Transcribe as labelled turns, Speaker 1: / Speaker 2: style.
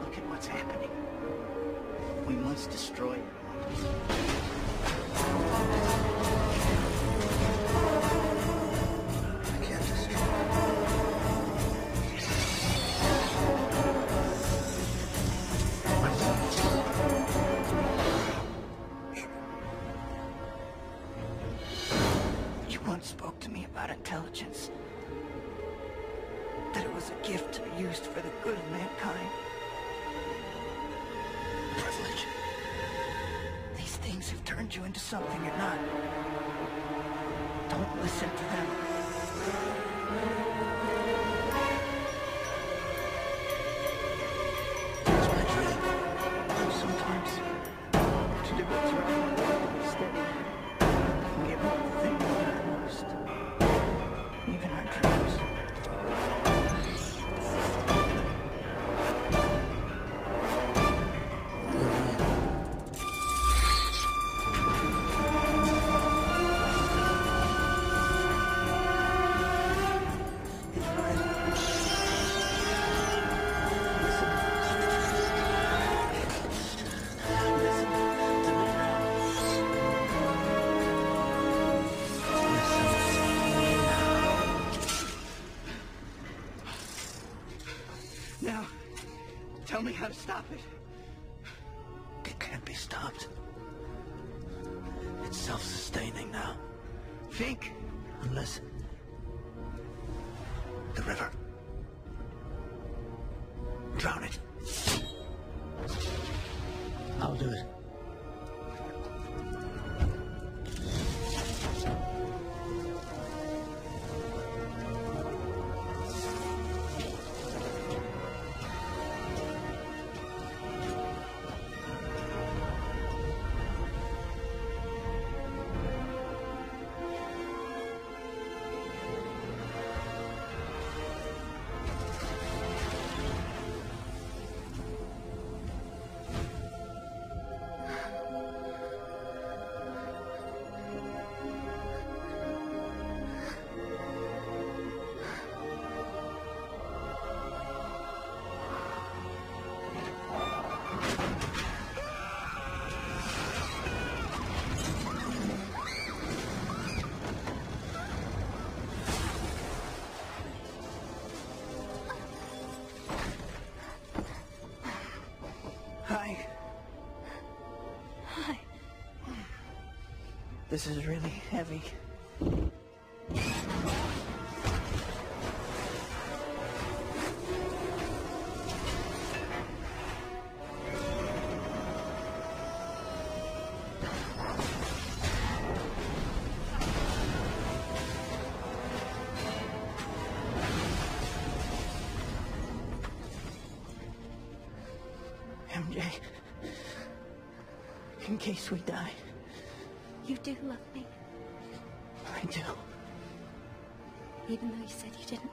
Speaker 1: Look at what's happening. We must destroy it. You once spoke to me about intelligence. That it was a gift to be used for the good of mankind.
Speaker 2: privilege.
Speaker 1: These things have turned you into something you're not. Don't listen to them.
Speaker 2: It's my dream.
Speaker 1: Sometimes, to do what's right, tell me how to stop it.
Speaker 2: It can't be stopped. It's self-sustaining now.
Speaker 1: Think.
Speaker 2: Unless... The river. Drown it. I'll do it.
Speaker 1: This is really heavy. MJ, in case we die,
Speaker 3: You do love me,
Speaker 1: I do.
Speaker 3: even though you said you didn't.